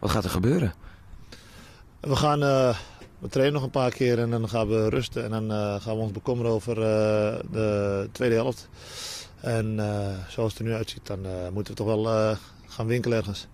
Wat gaat er gebeuren? We gaan eh, we trainen nog een paar keer en dan gaan we rusten. En dan eh, gaan we ons bekommeren over eh, de tweede helft. En zoals het er nu uitziet, dan moeten we toch wel gaan winkelen ergens.